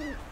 Mm-hmm.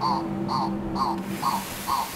哦哦哦哦哦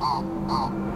Oh.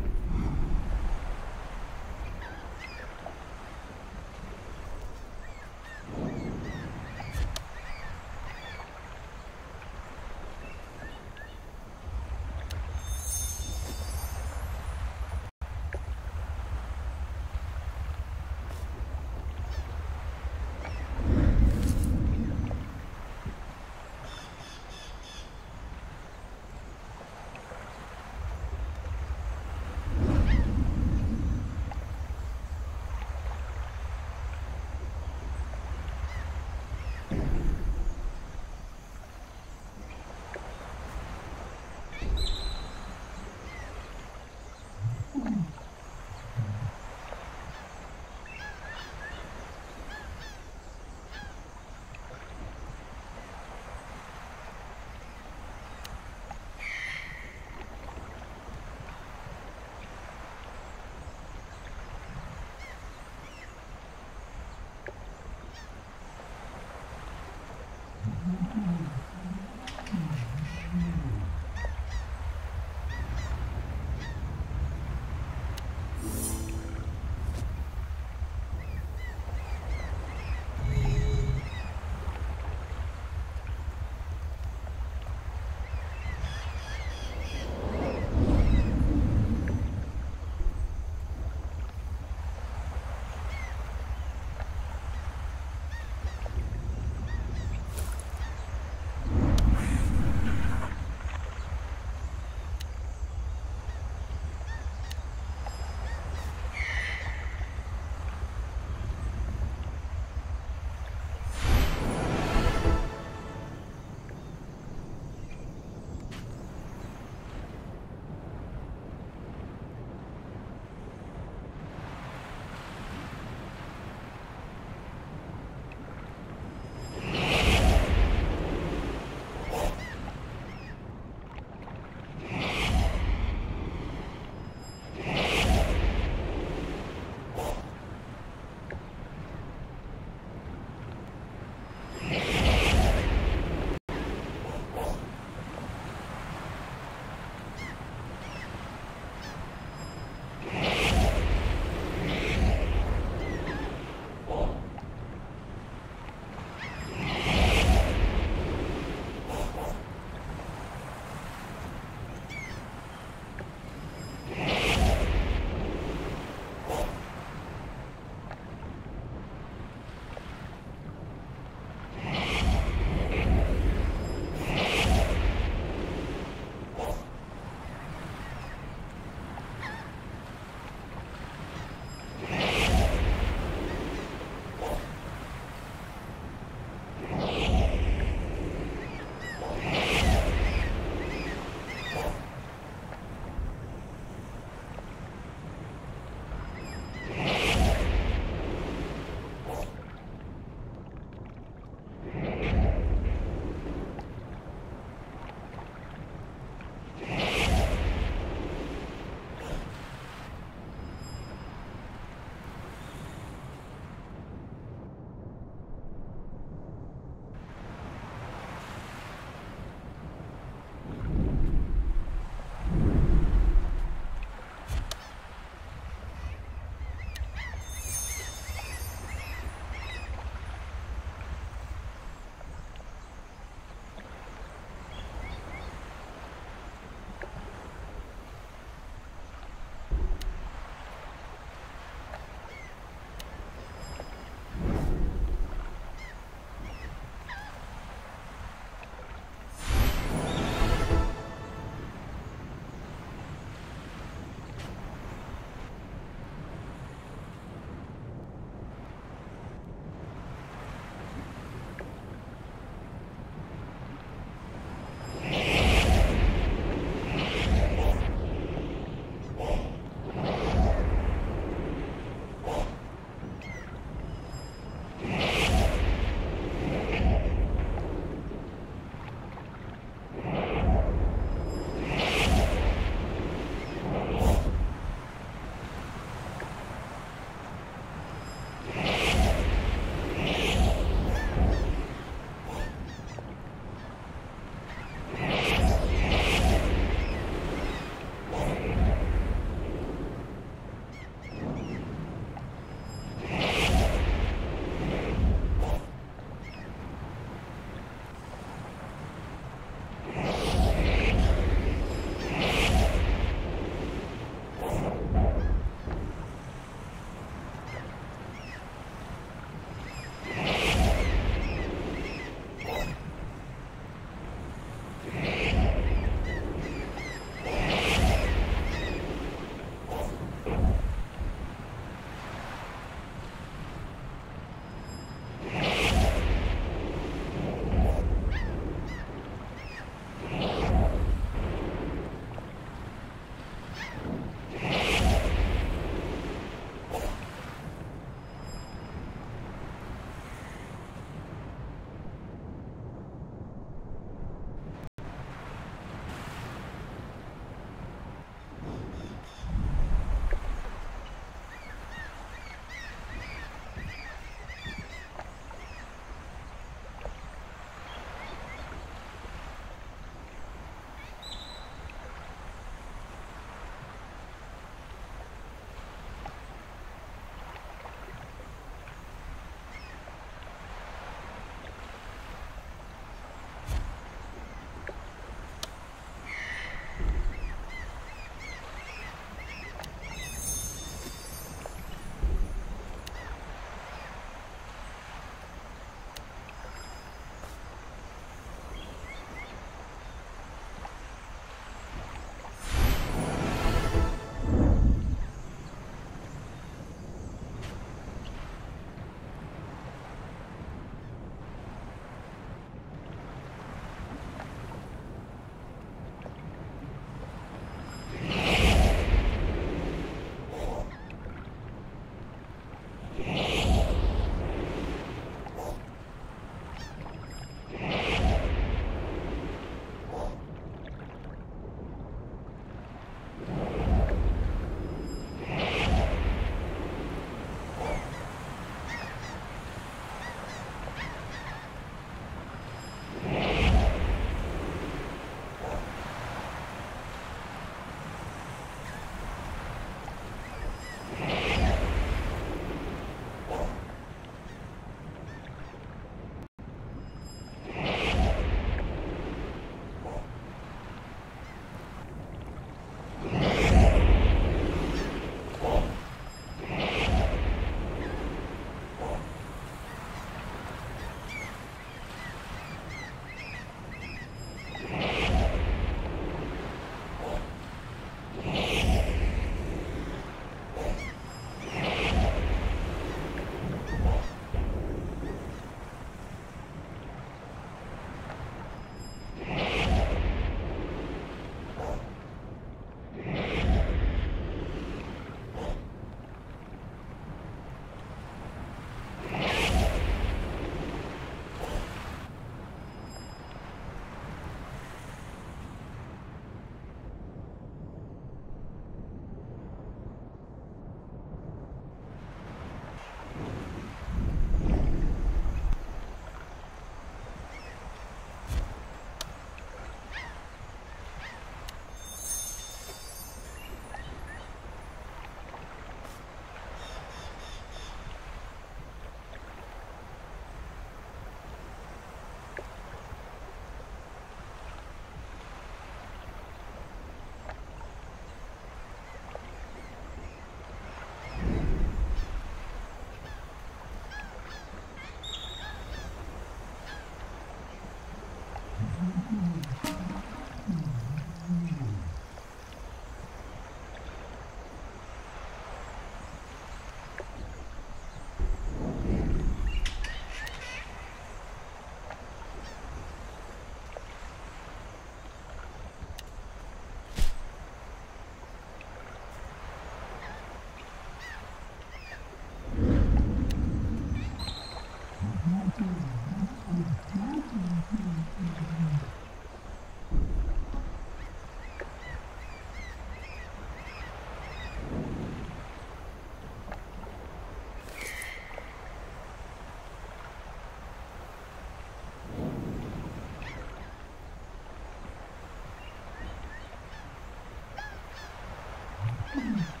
Come on.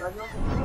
Thank you.